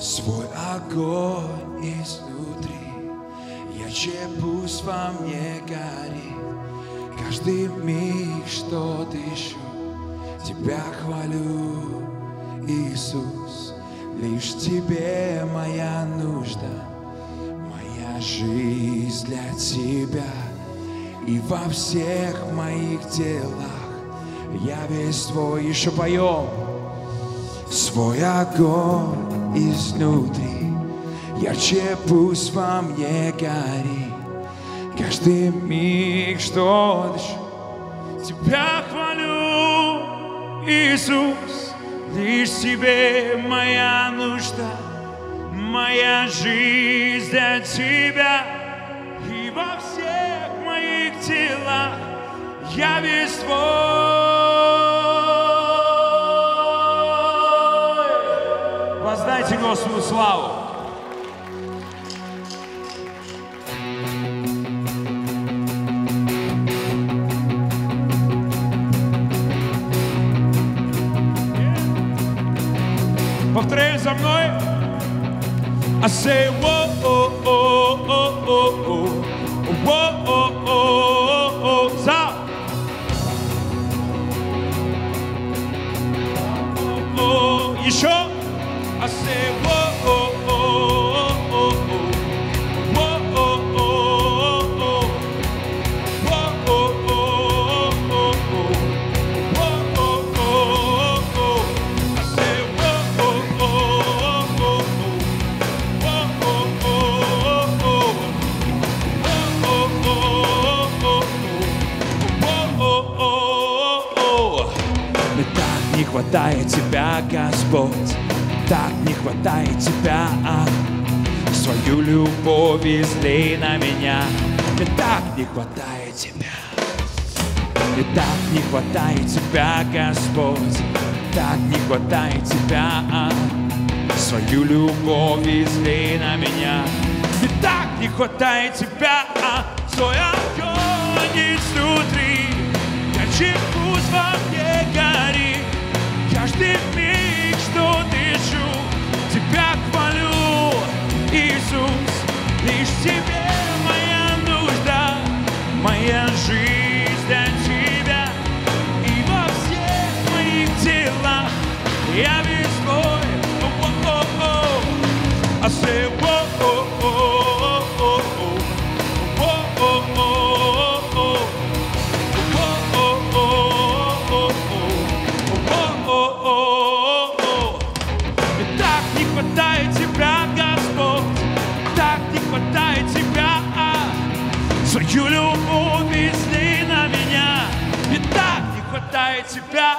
свой огонь изнутри. Ярче пусть во мне горит каждый миг, что дышу. Тебя хвалю, Иисус, лишь Тебе моя нужда, моя жизнь для Тебя. И во всех моих делах я весь Твой, еще поем, свой огонь изнутри. Ярче пусть во мне горит каждый миг, что дышу. Тебя хвалю, Иисус, лишь Тебе моя нужда, моя жизнь для Тебя. И во всех моих делах я весь Твой. Воздайте Господу славу. Повторяй за мной. I say, whoa, oh, oh, oh, oh, oh. Whoa, Хватает тебя, Господь, так не хватает тебя. Свою любовь излей на меня. Мне так не хватает тебя. Мне так не хватает тебя, Господь, так не хватает тебя. Свою любовь излей на меня. Мне так не хватает тебя, свой огонь Иисус, лишь Тебе моя нужда, моя жизнь хватает тебя.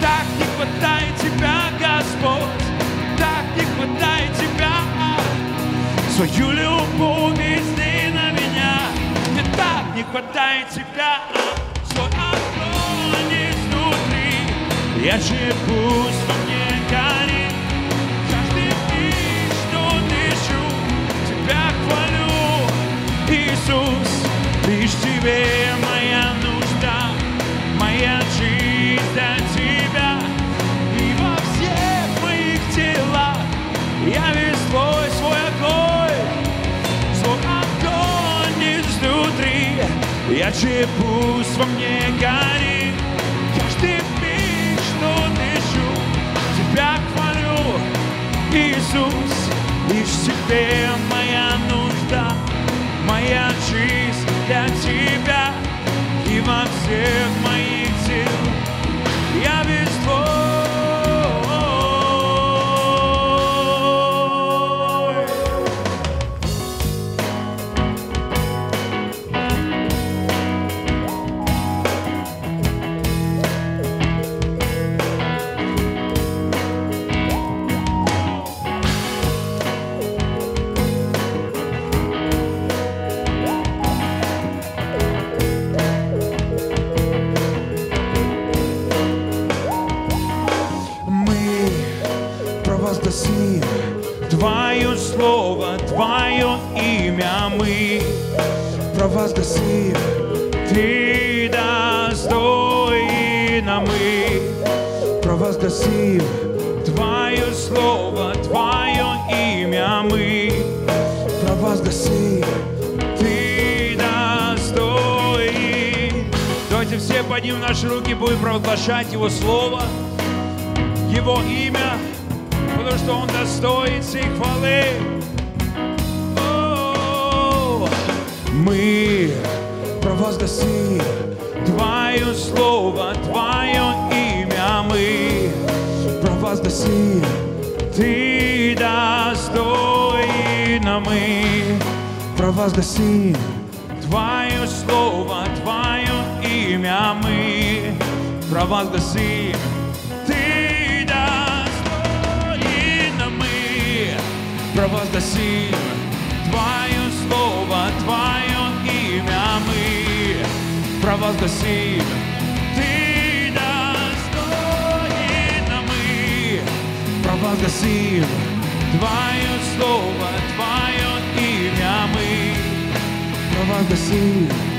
Так не хватает тебя, Господь, так не хватает тебя. Свою любовь изли на меня. Мне так не хватает тебя. Свой огонь изнутри. Я живу во мне горит. Каждый миг, что дышу, тебя хвалю, Иисус. Лишь тебе Я чепусь во мне горит, каждый миг, что дышу, тебя хвалю, Иисус, лишь тебе моя нужда, просто. Твое Слово, Твое имя мы провозгласим. Ты достоин, а мы провозгласим. Твое Слово, Твое имя мы провозгласим. Ты достоин. Давайте все поднимем наши руки, будем провозглашать Его Слово, Его имя, что Он достоин всей хвалы. О, Мы провозгласим Твое Слово, Твое имя мы провозгласим. Ты достоин, а мы провозгласим Твое Слово, Твое имя мы провозгласим. Провозгласим Твое Слово, Твое имя мы провозгласим. Ты достоин, мы провозгласим Твое Слово, Твое имя мы провозгласим.